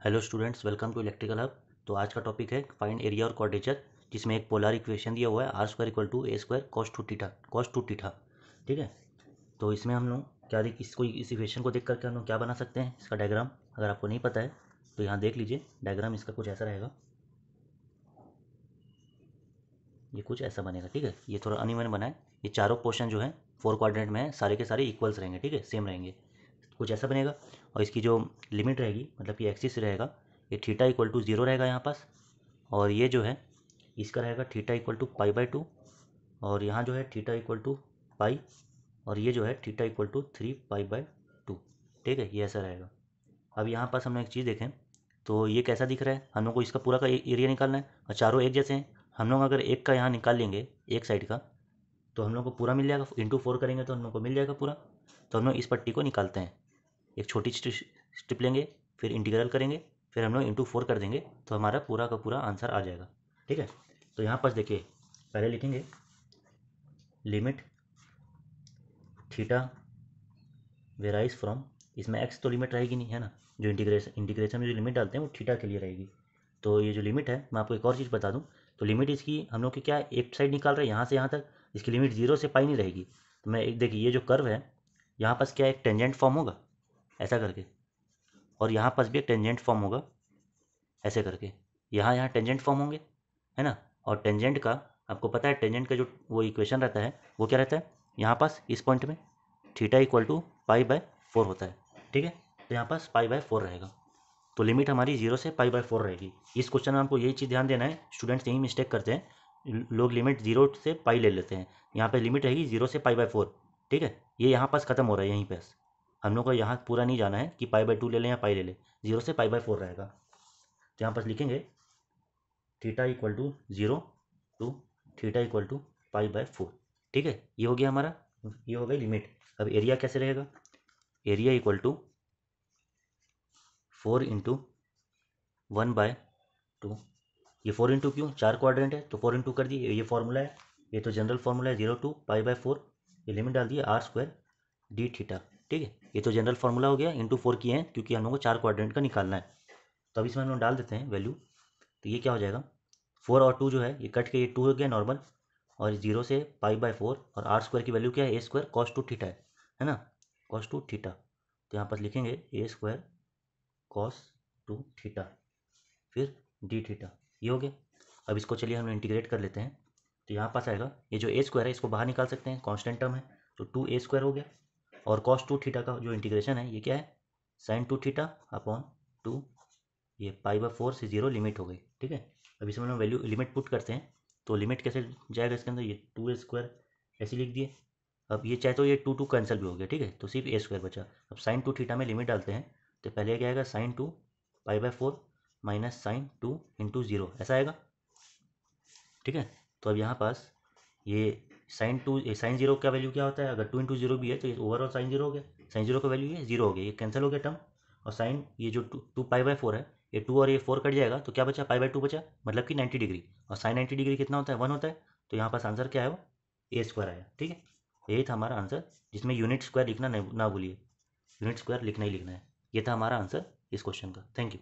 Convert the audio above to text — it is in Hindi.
Hello students, welcome to electrical hub. तो आज का टॉपिक है फाइंड एरिया और क्वाड्रेचर, जिसमें एक पोलर इक्वेशन दिया हुआ है, r square equal to a square cos two theta cos two theta ठीक है? तो इसमें हम लोग क्या देख इसको इस इक्वेशन को देख करके हम लोग क्या बना सकते हैं, इसका डायग्राम, अगर आपको नहीं पता है तो यहाँ देख लीजिए, डायग्राम इसका कुछ ऐसा रहेगा। ये कुछ ऐसा बनेगा, ठीक है? ये थोड़ा अनिवन बनाए ये चारों पोर्शन जो है, फोर क्वाड्रेंट में है, सारे के सारे इक्वल्स रहेंगे, ठीक है? सेम रहेंगे। कुछ ऐसा बनेगा और इसकी जो लिमिट रहेगी मतलब कि एक्सिस रहेगा, ये थीटा इक्वल टू ज़ीरो रहेगा यहाँ पास, और ये जो है, इसका रहेगा theta equal to pi by two, और यहाँ जो है थीटा इक्वल टू पाई, और ये जो है theta equal to three pi by two, ठीक है, ये ऐसा रहेगा। अब यहाँ पास हम एक चीज़ देखें तो ये कैसा दिख रहा है? हम लोग को इसका पूरा का एरिया निकालना है, और चारों एक जैसे हैं। हम लोग अगर एक का यहाँ निकाल लेंगे, एक साइड का तो हम लोग को पूरा मिल जाएगा, इंटू फोर करेंगे तो हम लोग को मिल जाएगा पूरा। तो हम लोग इस पट्टी को निकालते हैं। एक छोटी स्ट्रिप लेंगे, फिर इंटीग्रल करेंगे, फिर हम लोग इंटू फोर कर देंगे तो हमारा पूरा का पूरा आंसर आ जाएगा। ठीक है? तो यहाँ पर देखिए, पहले लिखेंगे लिमिट थीटा वेराइज फ्रॉम इसमें एक्स तो लिमिट रहेगी नहीं, है ना? जो इंटीग्रेशन इंटीग्रेशन में जो लिमिट डालते हैं, वो थीटा के लिए रहेगी। तो ये जो लिमिट है, मैं आपको एक और चीज़ बता दूँ तो लिमिट इसकी हम लोग की क्या, एक साइड निकाल रहे हैं, यहाँ से यहाँ तक, इसकी लिमिट ज़ीरो से पाई नहीं रहेगी। तो मैं एक, देखिए, ये जो कर्व है, यहाँ पास क्या एक टेंजेंट फॉर्म होगा? ऐसा करके। और यहाँ पास भी एक टेंजेंट फॉर्म होगा, ऐसे करके। यहाँ यहाँ टेंजेंट फॉर्म होंगे, है ना? और टेंजेंट का, आपको पता है टेंजेंट का जो वो इक्वेशन रहता है, वो क्या रहता है? यहाँ पास इस पॉइंट में theta equal to pi by four होता है, ठीक है? तो यहाँ पास पाई बाय फोर रहेगा। तो लिमिट हमारी ज़ीरो से पाई बाय फोर रहेगी। इस क्वेश्चन में हमको यही चीज़ ध्यान देना है स्टूडेंट्स यही मिस्टेक करते हैं, लोग लिमिट ज़ीरो से पाई ले लेते हैं। यहाँ पे लिमिट रहेगी ज़ीरो से पाई बाय फोर ठीक है? ये यहाँ पास खत्म हो रहा है, यहीं पे हम लोग को यहाँ पूरा नहीं जाना है कि पाई बाई टू ले लें या पाई ले लें। ज़ीरो से पाई बाई फोर रहेगा। तो यहाँ पर लिखेंगे, theta equal to zero to theta equal to pi by four. ठीक है? ये हो गया हमारा, ये हो गई लिमिट। अब एरिया कैसे रहेगा? Area equal to four into one by two. ये फोर इंटू क्यों? चार क्वाड्रेंट है तो फोर इंटू कर दिए। ये फॉर्मूला है, ये तो जनरल फॉर्मूला है, zero to pi by four. ये लिमिट डाल दिए आर स्क्वायर डी थीटा ठीक है? ये तो जनरल फार्मूला हो गया इंटू फोर किए हैं, क्योंकि हम लोग को चार क्वाड्रेंट का निकालना है। तो अब इसमें हम लोग डाल देते हैं वैल्यू तो ये क्या हो जाएगा? फोर और टू जो है, ये कट के ये टू हो गया नॉर्मल और ज़ीरो से पाई बाय फोर और आर स्क्वायर की वैल्यू क्या है? A square cos two theta है है ना? कॉस टू थीटा तो यहाँ पर लिखेंगे a square cos two theta फिर डी थीटा ये हो गया। अब इसको चलिए हम इंटीग्रेट कर लेते हैं। तो यहाँ पास आएगा, ये जो ए स्क्वायर है, इसको बाहर निकाल सकते हैं कॉन्स्टेंट टर्म है तो टू ए स्क्वायर हो गया। और कॉस टू थीटा का जो इंटीग्रेशन है, ये क्या है? Sine two theta upon two ये पाई बाई फोर से ज़ीरो लिमिट हो गई, ठीक है? अब इसमें हम वैल्यू लिमिट पुट करते हैं तो लिमिट कैसे जाएगा इसके अंदर? ये टू ए स्क्वायर ऐसे लिख दिए। अब ये चाहे तो ये टू टू कैंसिल भी हो गया, ठीक है? तो सिर्फ़ ए स्क्वायर बचा। अब साइन टू थीटा में लिमिट डालते हैं तो पहले क्या आएगा? Sine two pi by four minus sine two into zero ऐसा आएगा, ठीक है? तो अब यहाँ पास ये साइन टू साइन ज़ीरो का वैल्यू क्या होता है? अगर टू इंटू ज़ीरो भी है तो ओवरऑल साइन ज़ीरो हो गया। साइन ज़ीरो का वैल्यू ये ज़ीरो हो गया। ये कैंसिल हो गया टर्म और साइन ये जो two two pi by four है, ये टू और ये फोर कट जाएगा तो क्या बचा? पाई बाय टू बचा। मतलब कि नाइन्टी डिग्री और साइन नाइन्टी डिग्री कितना होता है? वन होता है। तो यहाँ पास आंसर क्या है वो? ए स्क्वायर आया। ठीक है? यही था हमारा आंसर जिसमें यूनिट स्क्वायर लिखना ना भूलिए। यूनिट स्क्वायर लिखना ही लिखना है। ये था हमारा आंसर इस क्वेश्चन का। Thank you